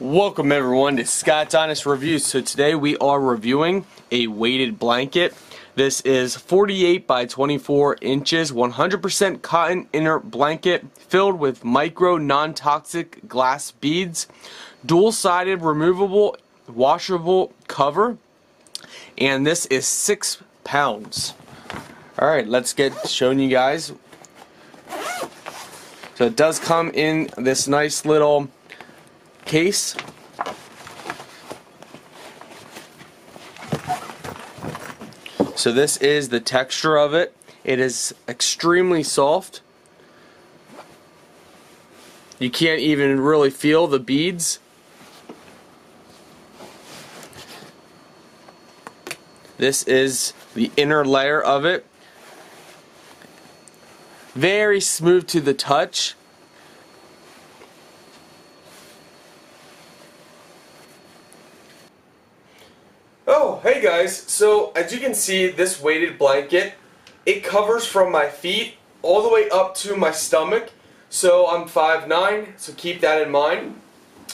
Welcome everyone to Scott's Honest Reviews. So today we are reviewing a weighted blanket. This is 48 by 24 inches, 100% cotton inner blanket filled with micro non-toxic glass beads, dual-sided removable washable cover, and this is six pounds. Alright, let's get showing you guys. So it does come in this nice little case. So this is the texture of it. It is extremely soft. You can't even really feel the beads. This is the inner layer of it. Very smooth to the touch. Oh, hey guys. So, as you can see, this weighted blanket, it covers from my feet all the way up to my stomach. So, I'm 5'9", so keep that in mind.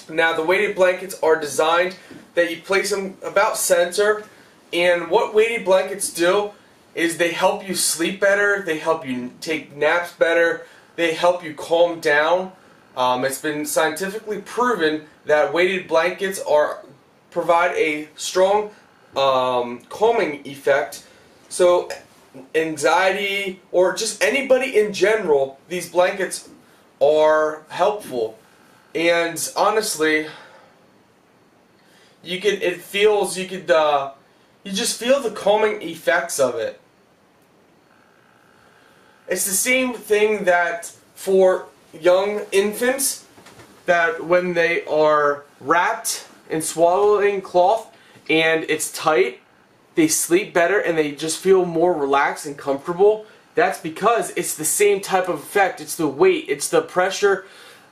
Now, the weighted blankets are designed that you place them about center, and what weighted blankets do is they help you sleep better, they help you take naps better, they help you calm down. Um, it's been scientifically proven that weighted blankets are provide a strong um, calming effect. So anxiety or just anybody in general, these blankets are helpful. And honestly, you can it feels you could uh, you just feel the calming effects of it. It's the same thing that for young infants that when they are wrapped in swaddling cloth and it's tight, they sleep better and they just feel more relaxed and comfortable. That's because it's the same type of effect. It's the weight, it's the pressure,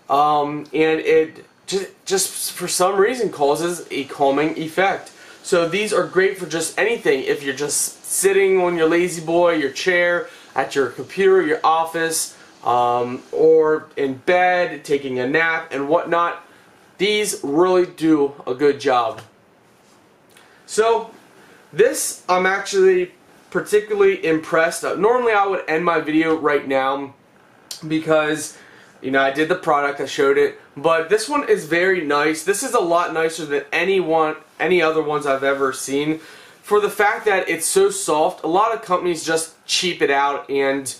um, and it just, just for some reason causes a calming effect. So these are great for just anything. If you're just sitting on your lazy boy, your chair, at your computer, your office, um, or in bed, taking a nap and whatnot, these really do a good job. So, this I'm actually particularly impressed. Uh, normally I would end my video right now because you know I did the product, I showed it, but this one is very nice. This is a lot nicer than any one, any other ones I've ever seen. For the fact that it's so soft, a lot of companies just cheap it out and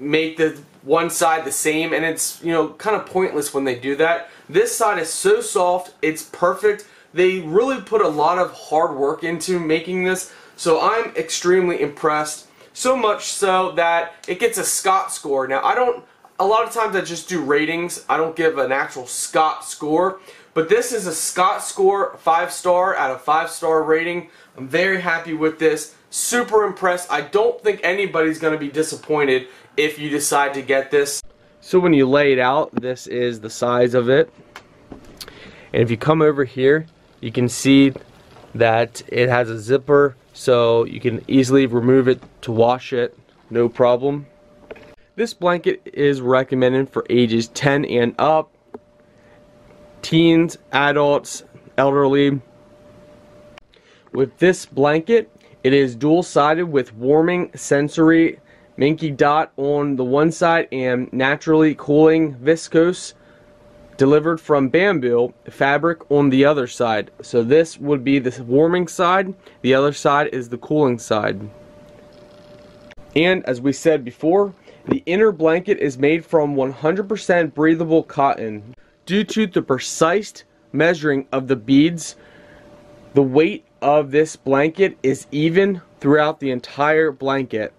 make the one side the same and it's you know kind of pointless when they do that. This side is so soft, it's perfect they really put a lot of hard work into making this, so I'm extremely impressed. So much so that it gets a Scott score. Now, I don't, a lot of times I just do ratings. I don't give an actual Scott score. But this is a Scott score, 5 star out of 5 star rating. I'm very happy with this. Super impressed. I don't think anybody's going to be disappointed if you decide to get this. So when you lay it out, this is the size of it. And if you come over here, you can see that it has a zipper so you can easily remove it to wash it no problem this blanket is recommended for ages 10 and up teens adults elderly with this blanket it is dual-sided with warming sensory minky dot on the one side and naturally cooling viscose delivered from bamboo fabric on the other side. So this would be the warming side, the other side is the cooling side. And as we said before, the inner blanket is made from 100% breathable cotton. Due to the precise measuring of the beads, the weight of this blanket is even throughout the entire blanket.